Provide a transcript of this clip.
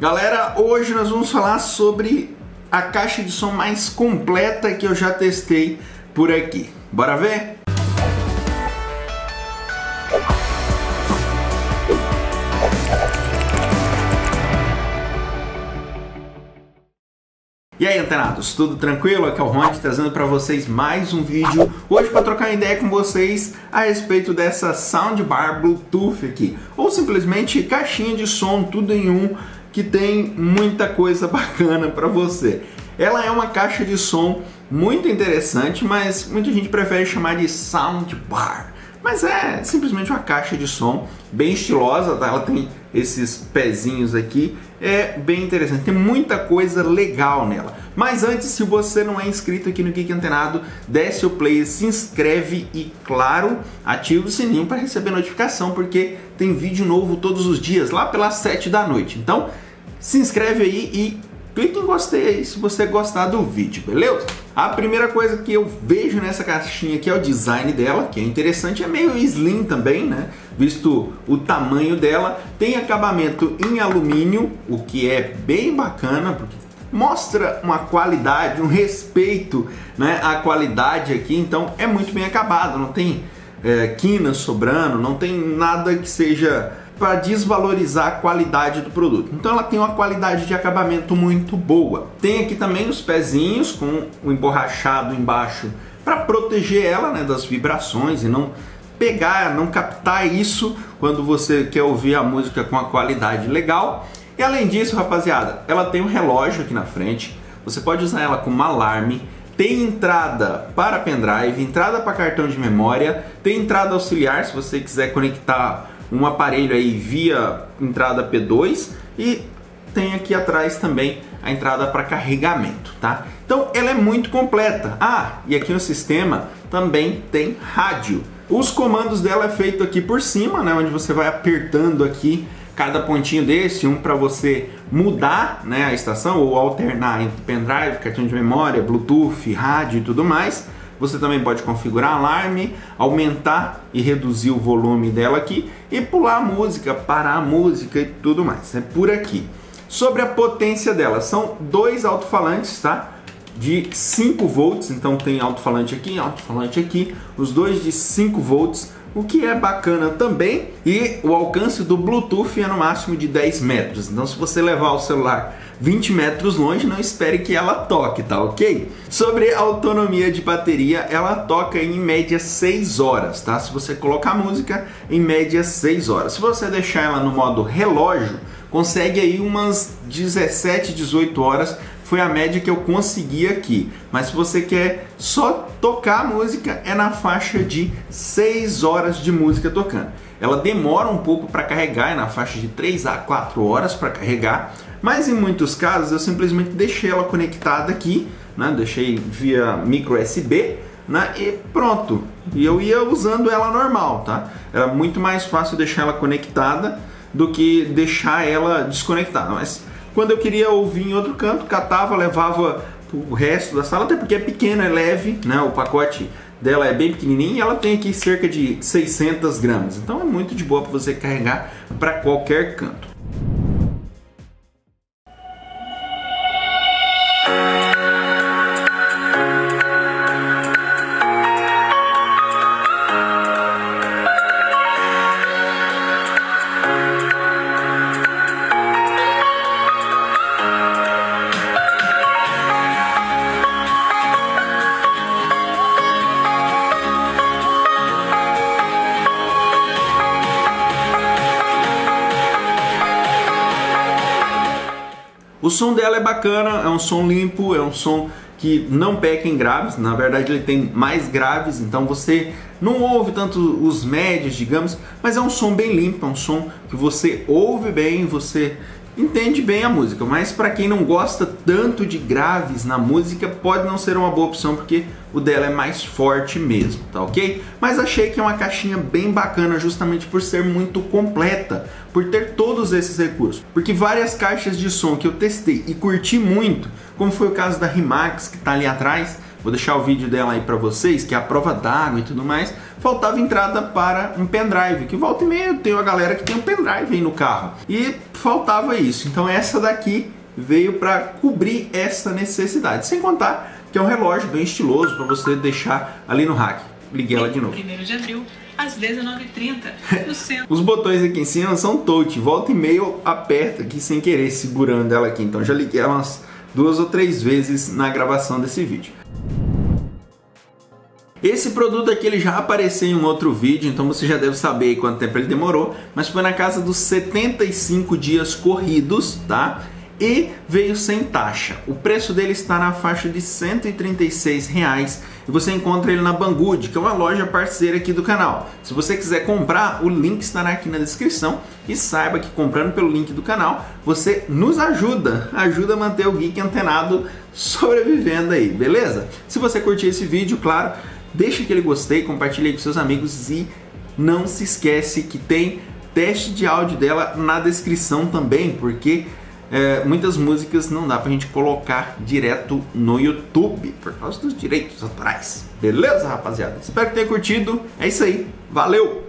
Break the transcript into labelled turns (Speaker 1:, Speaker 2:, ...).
Speaker 1: Galera, hoje nós vamos falar sobre a caixa de som mais completa que eu já testei por aqui. Bora ver? E aí, antenados, tudo tranquilo? Aqui é o Ronde trazendo para vocês mais um vídeo hoje para trocar ideia com vocês a respeito dessa soundbar Bluetooth aqui, ou simplesmente caixinha de som tudo em um que tem muita coisa bacana para você. Ela é uma caixa de som muito interessante, mas muita gente prefere chamar de soundbar. Mas é simplesmente uma caixa de som bem estilosa, tá? Ela tem esses pezinhos aqui, é bem interessante, tem muita coisa legal nela. Mas antes, se você não é inscrito aqui no Geek Antenado, desce o play, se inscreve e, claro, ativa o sininho para receber notificação, porque tem vídeo novo todos os dias, lá pelas 7 da noite. Então, se inscreve aí e clique em gostei aí se você gostar do vídeo, beleza? A primeira coisa que eu vejo nessa caixinha aqui é o design dela, que é interessante, é meio slim também, né? Visto o tamanho dela, tem acabamento em alumínio, o que é bem bacana, porque mostra uma qualidade, um respeito né, à qualidade aqui, então é muito bem acabado, não tem é, quinas sobrando, não tem nada que seja para desvalorizar a qualidade do produto. Então ela tem uma qualidade de acabamento muito boa. Tem aqui também os pezinhos com o emborrachado embaixo para proteger ela né, das vibrações e não pegar, não captar isso quando você quer ouvir a música com a qualidade legal. E além disso, rapaziada, ela tem um relógio aqui na frente. Você pode usar ela como alarme. Tem entrada para pendrive, entrada para cartão de memória, tem entrada auxiliar se você quiser conectar um aparelho aí via entrada P2 e tem aqui atrás também a entrada para carregamento, tá? Então ela é muito completa. Ah, e aqui no sistema também tem rádio. Os comandos dela é feito aqui por cima, né, onde você vai apertando aqui cada pontinho desse, um para você mudar né, a estação ou alternar entre pendrive, cartão de memória, Bluetooth, rádio e tudo mais. Você também pode configurar alarme, aumentar e reduzir o volume dela aqui e pular a música, parar a música e tudo mais. É por aqui. Sobre a potência dela, são dois alto-falantes, tá? De 5 volts, então tem alto-falante aqui, alto-falante aqui, os dois de 5 volts, o que é bacana também. E o alcance do Bluetooth é no máximo de 10 metros. Então, se você levar o celular 20 metros longe, não espere que ela toque, tá ok? Sobre autonomia de bateria, ela toca em média 6 horas, tá? Se você colocar música, em média 6 horas. Se você deixar ela no modo relógio, consegue aí umas 17, 18 horas foi a média que eu consegui aqui. Mas se você quer só tocar a música, é na faixa de 6 horas de música tocando. Ela demora um pouco para carregar, é na faixa de 3 a 4 horas para carregar, mas em muitos casos eu simplesmente deixei ela conectada aqui, né? deixei via micro USB né? e pronto. E eu ia usando ela normal, tá? Era muito mais fácil deixar ela conectada do que deixar ela desconectada. Mas quando eu queria ouvir em outro canto, catava, levava o resto da sala, até porque é pequena, é leve, né? O pacote dela é bem pequenininho e ela tem aqui cerca de 600 gramas. Então é muito de boa para você carregar para qualquer canto. O som dela é bacana, é um som limpo, é um som que não peca em graves, na verdade ele tem mais graves, então você não ouve tanto os médios, digamos, mas é um som bem limpo, é um som que você ouve bem, você entende bem a música, mas para quem não gosta tanto de graves na música, pode não ser uma boa opção porque o dela é mais forte mesmo, tá ok? Mas achei que é uma caixinha bem bacana justamente por ser muito completa, por ter todos esses recursos. Porque várias caixas de som que eu testei e curti muito, como foi o caso da Rimax que está ali atrás, vou deixar o vídeo dela aí para vocês, que é a prova d'água e tudo mais, faltava entrada para um pendrive, que volta e meia tem a galera que tem um pendrive aí no carro. E faltava isso. Então essa daqui veio para cobrir essa necessidade. Sem contar que é um relógio bem estiloso para você deixar ali no rack. Liguei ela de novo.
Speaker 2: 1 de abril, às 19h30,
Speaker 1: Os botões aqui em cima são touch, volta e meio aperta aqui sem querer, segurando ela aqui. Então já liguei ela umas duas ou três vezes na gravação desse vídeo. Esse produto aqui ele já apareceu em um outro vídeo, então você já deve saber quanto tempo ele demorou, mas foi na casa dos 75 dias corridos, tá? E veio sem taxa. O preço dele está na faixa de 136 reais e você encontra ele na Banggood, que é uma loja parceira aqui do canal. Se você quiser comprar, o link estará aqui na descrição e saiba que comprando pelo link do canal, você nos ajuda, ajuda a manter o Geek antenado sobrevivendo aí, beleza? Se você curtiu esse vídeo, claro, deixa aquele gostei, compartilhe com seus amigos e não se esquece que tem teste de áudio dela na descrição também, porque é, muitas músicas não dá pra gente colocar direto no YouTube por causa dos direitos autorais. Beleza, rapaziada? Espero que tenha curtido. É isso aí. Valeu!